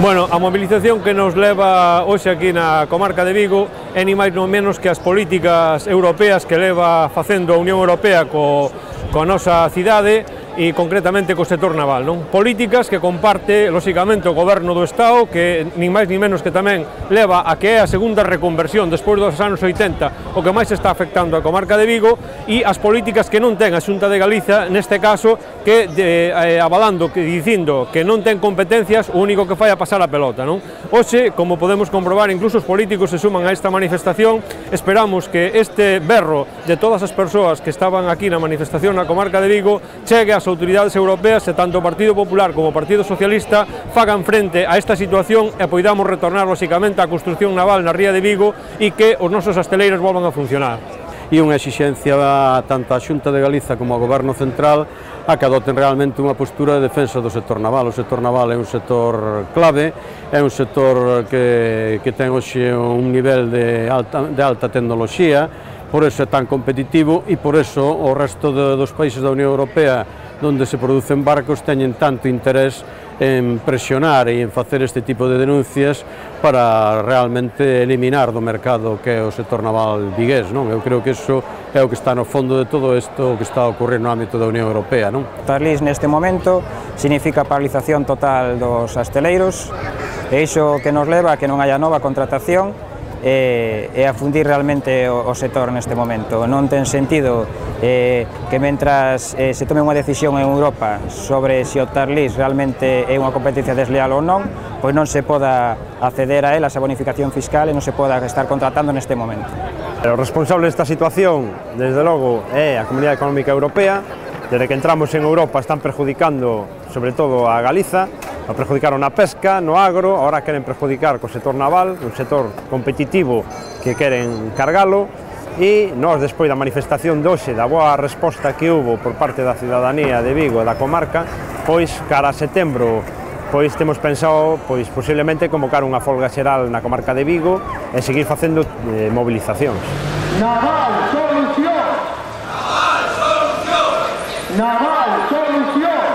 Bueno, a mobilización que nos leva hoxe aquí na comarca de Vigo é ni máis non menos que as políticas europeas que leva facendo a Unión Europea co, co nosa cidade e concretamente co sector naval. Non? Políticas que comparte, lóxicamente, o goberno do Estado, que nin máis nin menos que tamén leva a que é a segunda reconversión despois dos anos 80, o que máis está afectando a comarca de Vigo, e as políticas que non ten a Xunta de Galiza, neste caso, que de, eh, avalando, que dicindo que non ten competencias, o único que fai é pasar a pelota. Non? Oxe, como podemos comprobar, incluso os políticos se suman a esta manifestación, esperamos que este berro de todas as persoas que estaban aquí na manifestación na comarca de Vigo chegue a autoridades europeas e tanto o Partido Popular como o Partido Socialista fagan frente a esta situación e poidamos retornar lóxicamente, á construcción naval na Ría de Vigo e que os nosos asteleiros volvan a funcionar e unha exixencia tanto a Xunta de Galiza como ao Goberno Central a que adoten realmente unha postura de defensa do sector naval. O sector naval é un sector clave, é un sector que, que ten hoxe un nivel de alta, de alta tecnoloxía, por eso é tan competitivo e por eso o resto de, dos países da Unión Europea donde se producen barcos teñen tanto interés en presionar e en facer este tipo de denuncias para realmente eliminar do mercado que é o sector naval vigués, non? Eu creo que iso é o que está no fondo de todo isto o que está a ocurrir no ámbito da Unión Europea, non? Tarlis neste momento significa paralización total dos asteleiros e iso que nos leva a que non haya nova contratación e, e afundir realmente o, o sector neste momento. Non ten sentido eh, que mentras eh, se tome unha decisión en Europa sobre se o Tarlis realmente é unha competencia desleal ou non, pois non se poda acceder a ela, esa bonificación fiscal, e non se poda estar contratando neste momento. O responsable desta situación, desde logo, é a Comunidade Económica Europea, desde que entramos en Europa están perjudicando sobre todo a Galiza, Perjudicaron na pesca, no agro, ahora queren perjudicar co sector naval, un sector competitivo que queren cargalo, e nós despois da manifestación doxe, da boa resposta que hubo por parte da cidadanía de Vigo e da comarca, pois cara a setembro pois temos pensado pois posiblemente convocar unha folga xeral na comarca de Vigo e seguir facendo eh, movilizacións. Naval solución. Naval solución. Naval solución.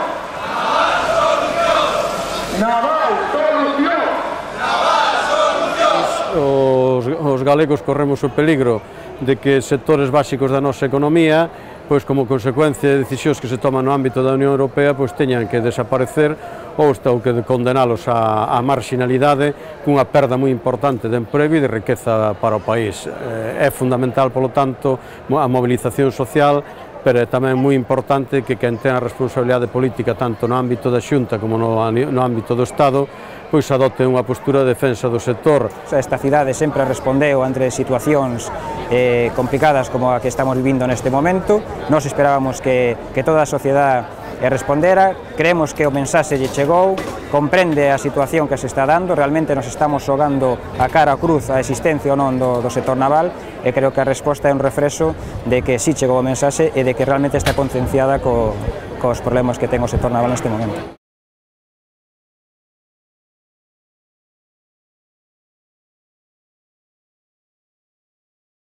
Os, os galegos corremos o peligro de que sectores básicos da nosa economía pois como consecuencia de decisións que se toman no ámbito da Unión Europea pois teñan que desaparecer ou está o que condenalos á, á marginalidade cunha perda moi importante de emprego e de riqueza para o país. Eh, é fundamental, polo tanto, a mobilización social pero é tamén moi importante que quen ten a responsabilidade política tanto no ámbito da Xunta como no, no ámbito do Estado pois adote unha postura de defensa do sector. Esta cidade sempre respondeu entre situacións eh, complicadas como a que estamos vivindo neste momento. Nos esperábamos que, que toda a sociedade e respondera. Creemos que o mensaxe lle chegou, comprende a situación que se está dando, realmente nos estamos xogando a cara a cruz a existencia ou non do, do sector naval e creo que a resposta é un refreso de que sí chegou o mensaxe e de que realmente está concienciada co, cos problemas que ten o sector naval neste momento.